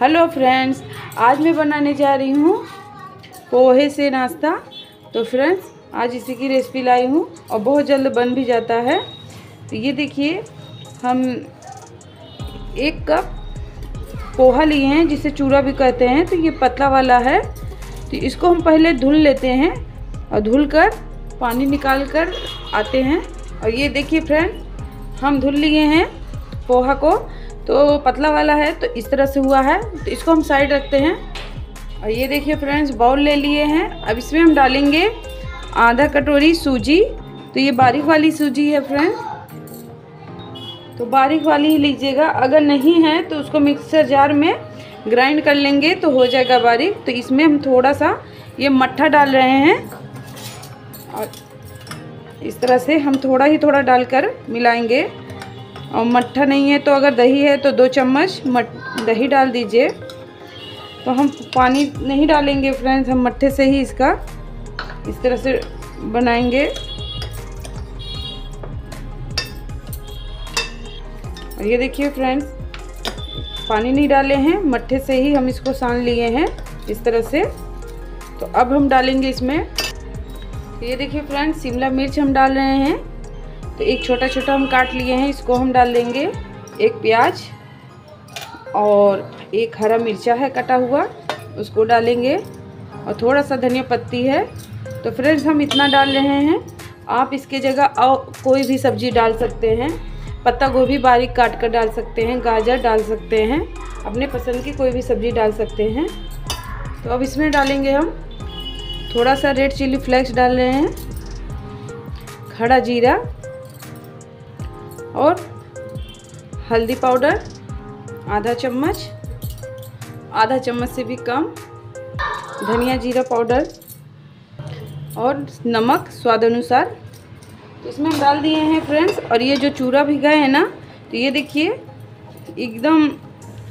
Hello friends आज मैं बनाने जा रही हूँ पोहे से नाश्ता। तो फ्रेंड्स आज इसी की रेसिपी लाई हूँ और बहुत जल्द बन भी जाता है। तो ये देखिए, हम एक कप पोहा लिए हैं, जिसे चूरा भी कहते हैं। तो ये पतला वाला है। तो इसको हम पहले धुल लेते हैं और धुल कर पानी निकाल कर आते हैं। और ये देखिए फ्रेंड हम धुल लिए हैं पोहा को तो पतला वाला है तो इस तरह से हुआ है। तो इसको हम साइड रखते हैं। और ये देखिए फ्रेंड्स, बाउल ले लिए हैं। अब इसमें हम डालेंगे आधा कटोरी सूजी। तो ये बारीक वाली सूजी है फ्रेंड्स। तो बारीक वाली ही लीजिएगा। अगर नहीं है तो उसको मिक्सर जार में ग्राइंड कर लेंगे तो हो जाएगा बारीक। तो इसमें हम थोड़ा सा ये मट्ठा डाल रहे हैं। इस तरह से हम थोड़ा ही थोड़ा डालकर मिलाएँगे। और मट्ठा नहीं है तो अगर दही है तो दो चम्मच मट, दही डाल दीजिए। तो हम पानी नहीं डालेंगे फ्रेंड्स, हम मट्ठे से ही इसका इस तरह से बनाएँगे। और ये देखिए फ्रेंड्स, पानी नहीं डाले हैं, मट्ठे से ही हम इसको सान लिए हैं इस तरह से। तो अब हम डालेंगे इसमें तो ये देखिए फ्रेंड्स, शिमला मिर्च हम डाल रहे हैं। तो एक छोटा छोटा हम काट लिए हैं, इसको हम डाल देंगे। एक प्याज और एक हरा मिर्चा है कटा हुआ, उसको डालेंगे। और थोड़ा सा धनिया पत्ती है। तो फ्रेंड्स, हम इतना डाल रहे हैं। आप इसके जगह और कोई भी सब्ज़ी डाल सकते हैं। पत्ता गोभी बारीक काट कर डाल सकते हैं, गाजर डाल सकते हैं। अपने पसंद की कोई भी सब्ज़ी डाल सकते हैं। तो अब इसमें डालेंगे हम थोड़ा सा रेड चिली फ्लेक्स डाल रहे हैं, खड़ा जीरा और हल्दी पाउडर, आधा चम्मच आधा चम्मच से भी कम, धनिया जीरा पाउडर और नमक स्वाद अनुसार। तो इसमें हम डाल दिए हैं फ्रेंड्स और ये जो चूरा भिगा है ना तो ये देखिए, एकदम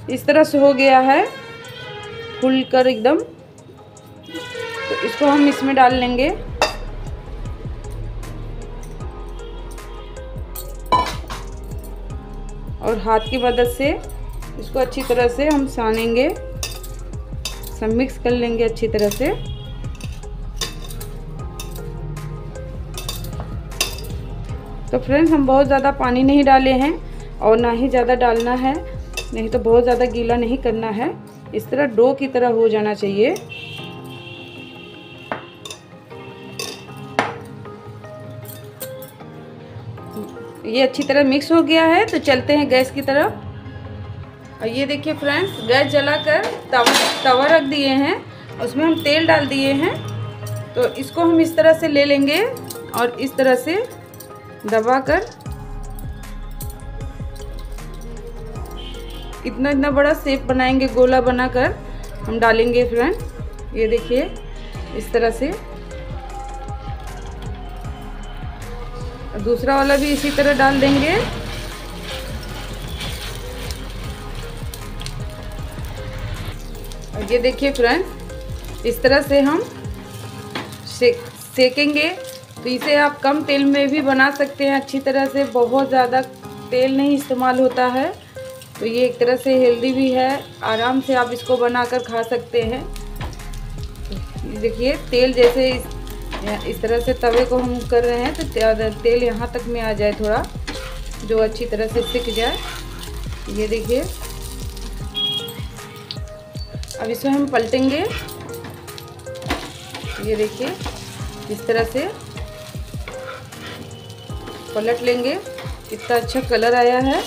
इस तरह से हो गया है, फुल कर एकदम। इसको हम इसमें डाल लेंगे। और हाथ की मदद से इसको अच्छी तरह से हम सानेंगे। सब मिक्स कर लेंगे अच्छी तरह से। तो फ्रेंड्स, हम बहुत ज़्यादा पानी नहीं डाले हैं और ना ही ज़्यादा डालना है, नहीं तो बहुत ज़्यादा गीला नहीं करना है। इस तरह डो की तरह हो जाना चाहिए। ये अच्छी तरह मिक्स हो गया है तो चलते हैं गैस की तरफ़। और ये देखिए फ्रेंड्स गैस जलाकर तवा तवा रख दिए हैं, उसमें हम तेल डाल दिए हैं। तो इसको हम इस तरह से ले लेंगे और इस तरह से दबाकर। इतना इतना बड़ा सेप बनाएँगे, गोला बनाकर हम डालेंगे फ्रेंड ये देखिए, इस तरह से। दूसरा वाला भी इसी तरह डाल देंगे। और ये देखिए फ्रेंड, इस तरह से हम सेक सेकेंगे। तो इसे आप कम तेल में भी बना सकते हैं, अच्छी तरह से बहुत ज़्यादा तेल नहीं इस्तेमाल होता है। तो ये एक तरह से हेल्दी भी है, आराम से आप इसको बनाकर खा सकते हैं। देखिए, तेल जैसे इस तरह से तवे को हम कर रहे हैं तो तेल यहाँ तक में आ जाए थोड़ा, जो अच्छी तरह से सिक जाए। ये देखिए। अब इसमें हम पलटेंगे। ये देखिए, इस तरह से पलट लेंगे। कितना अच्छा कलर आया है।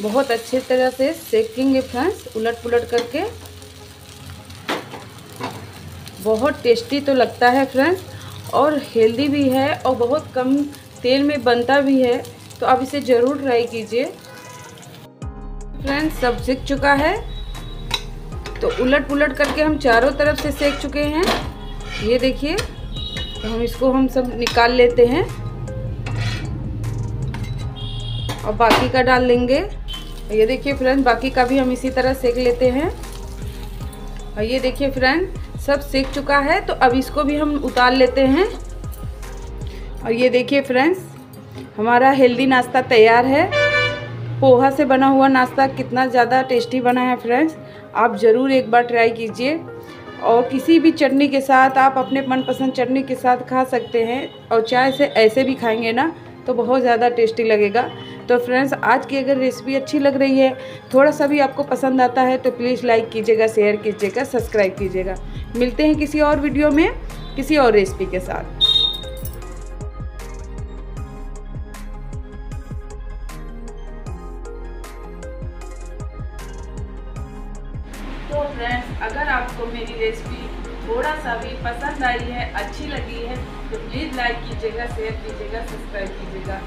बहुत अच्छे तरह से सेकेंगे फ्रेंड्स उलट पुलट करके। बहुत टेस्टी तो लगता है फ्रेंड्स। और हेल्दी भी है और बहुत कम तेल में बनता भी है तो आप इसे ज़रूर ट्राई कीजिए। फ्रेंड्स, सब सीख चुका है तो उलट पुलट करके हम चारों तरफ़ से सेक चुके हैं। ये देखिए तो हम इसको हम सब निकाल लेते हैं। और बाकी का डाल लेंगे। ये देखिए फ्रेंड बाकी का भी हम इसी तरह सेक लेते हैं। और ये देखिए फ्रेंड सब सेक चुका है तो अब इसको भी हम उतार लेते हैं। और ये देखिए फ्रेंड्स, हमारा हेल्दी नाश्ता तैयार है। पोहा से बना हुआ नाश्ता कितना ज़्यादा टेस्टी बना है फ्रेंड्स। आप ज़रूर एक बार ट्राई कीजिए। और किसी भी चटनी के साथ, आप अपने मनपसंद चटनी के साथ खा सकते हैं। और चाय से ऐसे भी खाएँगे ना तो बहुत ज़्यादा टेस्टी लगेगा। तो फ्रेंड्स, आज की अगर रेसिपी अच्छी लग रही है, थोड़ा सा भी आपको पसंद आता है तो प्लीज़ लाइक कीजिएगा शेयर कीजिएगा सब्सक्राइब कीजिएगा। मिलते हैं किसी और वीडियो में, किसी और रेसिपी के साथ। तो फ्रेंड्स अगर आपको मेरी रेसिपी थोड़ा सा भी पसंद आई है, अच्छी लगी है तो प्लीज़ लाइक कीजिएगा शेयर कीजिएगा सब्सक्राइब कीजिएगा।